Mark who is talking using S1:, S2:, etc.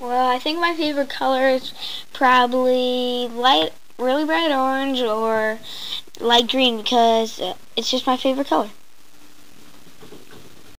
S1: Well, I think my favorite color is probably light, really bright orange or light green because it's just my favorite color.